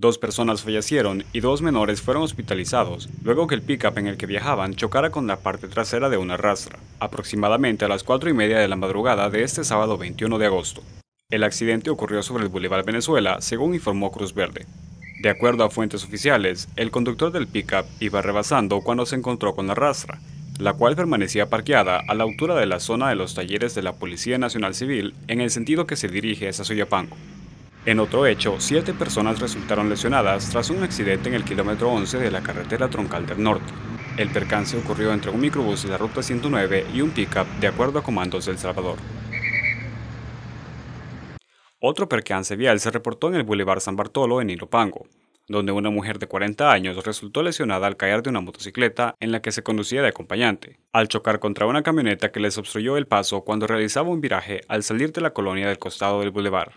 Dos personas fallecieron y dos menores fueron hospitalizados luego que el pickup en el que viajaban chocara con la parte trasera de una rastra, aproximadamente a las 4 y media de la madrugada de este sábado 21 de agosto. El accidente ocurrió sobre el Boulevard Venezuela, según informó Cruz Verde. De acuerdo a fuentes oficiales, el conductor del pickup iba rebasando cuando se encontró con la rastra, la cual permanecía parqueada a la altura de la zona de los talleres de la Policía Nacional Civil en el sentido que se dirige hacia Soyapango. En otro hecho, siete personas resultaron lesionadas tras un accidente en el kilómetro 11 de la carretera troncal del norte. El percance ocurrió entre un microbús de la ruta 109 y un pickup, de acuerdo a comandos del Salvador. Otro percance vial se reportó en el Boulevard San Bartolo en Ilopango, donde una mujer de 40 años resultó lesionada al caer de una motocicleta en la que se conducía de acompañante, al chocar contra una camioneta que les obstruyó el paso cuando realizaba un viraje al salir de la colonia del costado del boulevard.